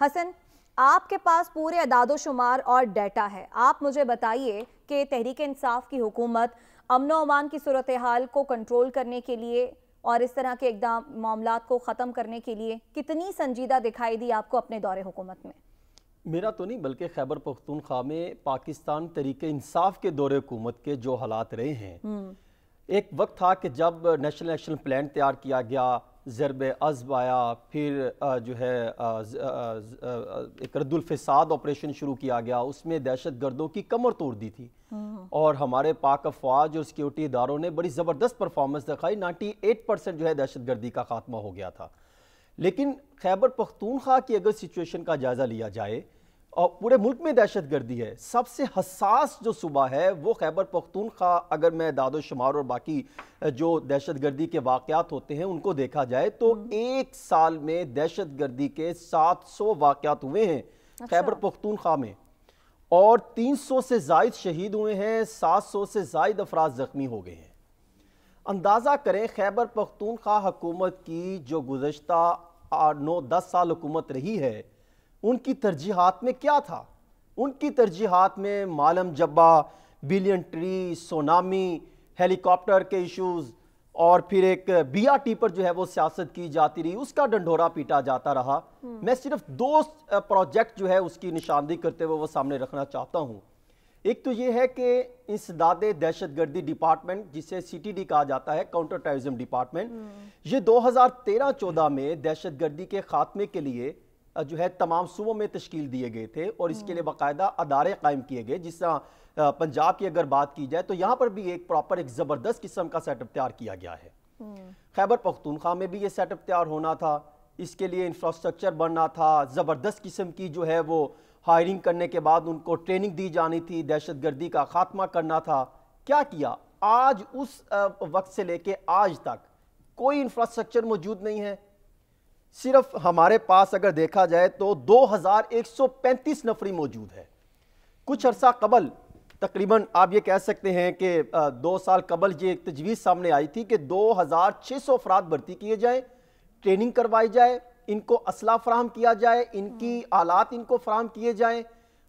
हसन आपके पास पूरे अदादोशुमार और डेटा है। आप मुझे बताइए कि तहरीक इंसाफ की हुकूमत अमन अमान की सूरत हाल को कंट्रोल करने के लिए और इस तरह के एकदम मामला को ख़त्म करने के लिए कितनी संजीदा दिखाई दी आपको अपने दौरे हुकूमत में? मेरा तो नहीं बल्कि खैबर पख्तूनख्वा में पाकिस्तान तरीक इंसाफ के दौरे हुकूमत के जो हालात रहे हैं। हम्म। एक वक्त था कि जब नेशनल एक्शन प्लान तैयार किया गया ज़रब अज़ब आया फिर जो है एक रद्दुलफसाद ऑपरेशन शुरू किया गया। उसमें दहशत गर्दों की कमर तोड़ दी थी। हम्म। और हमारे पाक अफवाज और सिक्योरिटी इदारों ने बड़ी ज़बरदस्त परफॉर्मेंस दिखाई। 98 परसेंट जो है दहशत गर्दी का खात्मा हो गया था। लेकिन खैबर पख्तूनख्वा की अगर सिचुएशन का जायज़ा लिया जाए और पूरे मुल्क में दहशत गर्दी है सबसे हसास जो सुबह है वो खैबर पख्तूनख्वा अगर मैं दादो शुमार और बाकी जो दहशत गर्दी के वाक़ात होते हैं उनको देखा जाए तो हम्म। एक साल में दहशत गर्दी के 700 वाक़ात हुए हैं अच्छा। खैबर पख्तूनख्वा में और 300 से जायद शहीद हुए हैं 700 से जायद अफराज ज़ख्मी हो गए हैं अंदाज़ा करें खैबर पख्तूनख्वा हुकूमत की जो गुज्त नौ दस साल हुकूमत रही है उनकी तरजीहत में क्या था? उनकी तरजीहत में Malam Jabba billion tree tsunami helicopter के इश्यूज़ और फिर एक बीआरटी पर जो है वो सियासत की जाती रही। उसका डंडोरा पीटा जाता रहा। हम्म। मैं सिर्फ़ दो प्रोजेक्ट जो है उसकी निशानदी करते हुए वो सामने रखना चाहता हूँ। एक तो ये है कि इंसदाद दहशत गर्दी डिपार्टमेंट जिसे सीटीडी कहा जाता है काउंटर टेररिज्म डिपार्टमेंट ये 2013-14 में दहशत गर्दी के खात्मे के लिए जो है तमाम सूबों में तश्कील दिए गए थे और इसके लिए बाकायदा अदारे कायम किए गए। जिस तरह पंजाब की अगर बात की जाए तो यहाँ पर भी एक प्रॉपर एक ज़बरदस्त किस्म का सेटअप तैयार किया गया है। हम्म। खैबर पख्तूनख्वा में भी ये सेटअप तैयार होना था। इसके लिए इंफ्रास्ट्रक्चर बनना था। ज़बरदस्त किस्म की जो है वो हायरिंग करने के बाद उनको ट्रेनिंग दी जानी थी। दहशत गर्दी का खात्मा करना था। क्या किया? आज उस वक्त से लेके आज तक कोई इंफ्रास्ट्रक्चर मौजूद नहीं है। सिर्फ़ हमारे पास अगर देखा जाए तो 2135 नफरी मौजूद है। कुछ अरसा कबल, तकरीबन आप ये कह सकते हैं कि दो साल कबल ये एक तजवीज़ सामने आई थी कि 2600 अफराद भर्ती किए जाए, ट्रेनिंग करवाई जाए, इनको असला फ्राहम किया जाए, इनकी आलात इनको फ्राहम किए जाएँ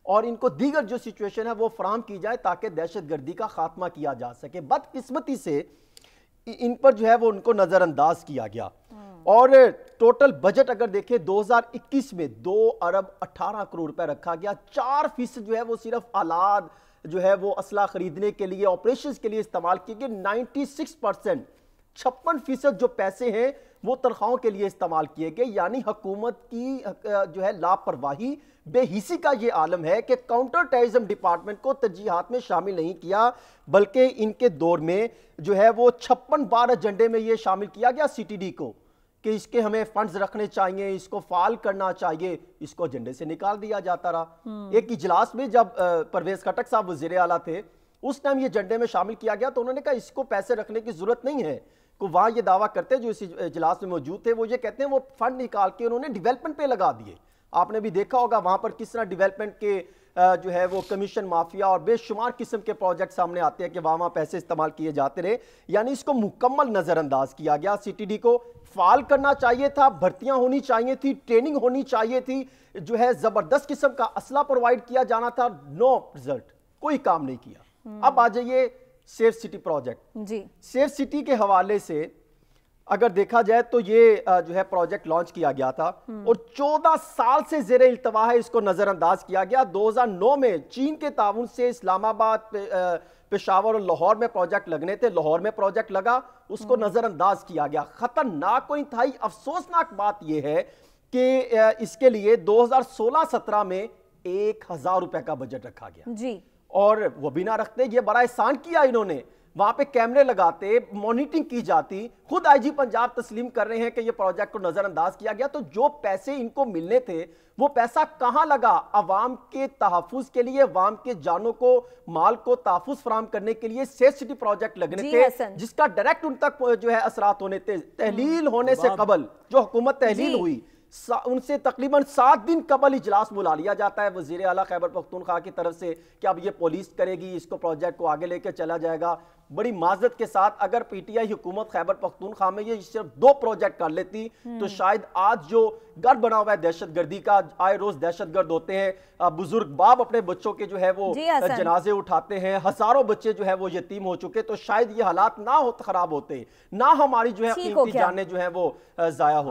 और इनको दीगर जो सिचुएशन है वो फ्राहम की जाए ताकि दहशत गर्दी का खात्मा किया जा सके। बदकिस्मती से इन पर जो है वो उनको नज़रअंदाज किया गया। और टोटल बजट अगर देखें 2021 में दो अरब 18 करोड़ रुपए रखा गया। चार फ़ीसद जो है वो सिर्फ़ आलाद जो है वो असला खरीदने के लिए ऑपरेशन के लिए इस्तेमाल किए गए 96 परसेंट छप्पन फ़ीसद जो पैसे हैं वो तनख्वाहों के लिए इस्तेमाल किए गए। यानी हुकूमत की जो है लापरवाही, बेहिसी का ये आलम है कि काउंटर टेररिज्म डिपार्टमेंट को तरजीहत में शामिल नहीं किया, बल्कि इनके दौर में जो है वो छप्पन बार एजेंडे में ये शामिल किया गया सीटीडी को। कि इसके हमें फंड्स रखने चाहिए इसको फाल करना चाहिए इसको एजेंडे से निकाल दिया जाता रहा। हम्म। एक इजलास में जब परवेज खटक साहब वज़ीर आला थे उस टाइम ये एजेंडे में शामिल किया गया तो उन्होंने कहा इसको पैसे रखने की ज़रूरत नहीं है। को वहाँ ये दावा करते जो इस इजलास में मौजूद थे वो ये कहते हैं वो फंड निकाल के उन्होंने डिवेलपमेंट पे लगा दिए। आपने भी देखा होगा वहाँ पर किस तरह डिवेलपमेंट के जो है वो कमीशन माफिया और बेशुमार किस्म के प्रोजेक्ट सामने आते हैं कि वहाँ वहाँ पैसे इस्तेमाल किए जाते रहे। यानी इसको मुकम्मल नजरअंदाज किया गया सीटीडी को फाल करना चाहिए था भर्तियाँ होनी चाहिए थी ट्रेनिंग होनी चाहिए थी जो है ज़बरदस्त किस्म का असला प्रोवाइड किया जाना था नो रिज़ल्ट कोई काम नहीं किया। हम्म। अब आ जाइए सेफ़ सिटी प्रोजेक्ट। जी। सेफ़ सिटी के हवाले से अगर देखा जाए तो ये जो है प्रोजेक्ट लॉन्च किया गया था हम्म। और 14 साल से जेर इल्तवा है इसको नजरअंदाज किया गया। 2009 में चीन के ताउन से इस्लामाबाद पेशावर और लाहौर में प्रोजेक्ट लगने थे। लाहौर में प्रोजेक्ट लगा उसको हम्म। नजरअंदाज किया गया। खतरनाक और इंतहाई अफसोसनाक बात यह है कि इसके लिए 2016-17 में एक हज़ार रुपए का बजट रखा गया। जी। और वो बिना रखते ये बड़ा एहसान किया इन्होंने। वहाँ पे कैमरे लगाते मॉनिटरिंग की जाती। खुद आईजी पंजाब तस्लीम कर रहे हैं कि ये प्रोजेक्ट को नजरअंदाज किया गया। तो जो पैसे इनको मिलने थे वो पैसा कहाँ लगा? अवाम के तहफुज के लिए अवाम के जानों को माल को तहफुज फराम करने के लिए सेफ़ सिटी प्रोजेक्ट लगने थे जिसका डायरेक्ट उन तक जो है असरात होने थे। तहलील होने से कबल जो हुकूमत तहलील हुई उनसे तकरीबन सात दिन कबल इजलास बुला लिया जाता है। वज़ीर अला खैबर पख्तूनख्वा की तरफ़ से कि अब ये पुलिस करेगी इसको प्रोजेक्ट को आगे लेकर चला जाएगा। बड़ी माजरत के साथ अगर पीटीआई हुकूमत खैबर पख्तूनख्वा में ये सिर्फ़ दो प्रोजेक्ट कर लेती तो हम्म। शायद आज जो घर बना हुआ है दहशत गर्दी का आए रोज दहशत गर्द होते हैं बुज़ुर्ग बाप अपने बच्चों के जो है वो जनाजे उठाते हैं हज़ारों बच्चे जो है वो यतीम हो चुके तो शायद ये हालात ना हो खराब होते ना हमारी जो है जाने जो है वो जाया होते